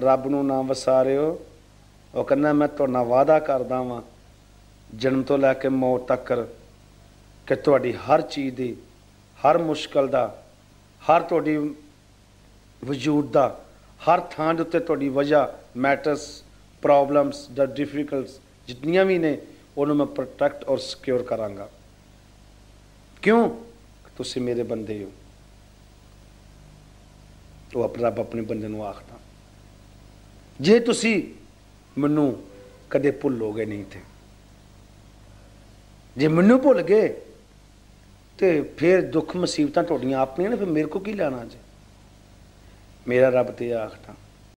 ਰੱਬ ਨੂੰ ਨਾ ਵਸਾਰਿਓ। ਉਹ ਕਹਿੰਦਾ, ਮੈਂ ਤੁਹਾਡਾ ਵਾਅਦਾ ਕਰਦਾ ਵਾਂ। ਜਨਮ ਤੋਂ ਲੈ ਕੇ ਮੌਤ ਤੱਕ ਕਿ ਤੁਹਾਡੀ ਹਰ ਚੀਜ਼ ਦੀ, ਹਰ ਮੁਸ਼ਕਲ ਦਾ, ਹਰ ਤੁਹਾਡੀ ਵਜੂਦ ਦਾ, ਹਰ ਥਾਂ ਦੇ ਉੱਤੇ ਤੁਹਾਡੀ ਵਜ੍ਹਾ, ਮੈਟਰਸ, ਪ੍ਰੋਬਲਮਸ ਦਾ ਡਿਫਿਕਲਟਸ ਜਿੰਨੀਆਂ ਵੀ ਨੇ, ਉਹਨੂੰ ਮੈਂ ਪ੍ਰੋਟੈਕਟ ਔਰ ਸਿਕਿਉਰ ਕਰਾਂਗਾ। ਕਿਉਂ? ਤੁਸੀਂ ਮੇਰੇ ਬੰਦੇ ਹੋ। ਉਹ ਆਪਣਾ ਰੱਬ ਆਪਣੇ ਬੰਦੇ ਨੂੰ ਆਖਦਾ। ਜੇ ਤੁਸੀਂ ਮੈਨੂੰ ਕਦੇ ਭੁੱਲੋਗੇ ਨਹੀਂ ਤੇ ਜੇ ਮੈਨੂੰ ਭੁੱਲ ਗਏ ਤੇ ਫਿਰ ਦੁੱਖ ਮੁਸੀਬਤਾਂ ਤੁਹਾਡੀਆਂ ਆਪਣੀਆਂ ਨੇ, ਫਿਰ ਮੇਰੇ ਕੋ ਕੀ ਲੈਣਾ ਜੇ? ਮੇਰਾ ਰੱਬ ਤੇ ਆਖਦਾ।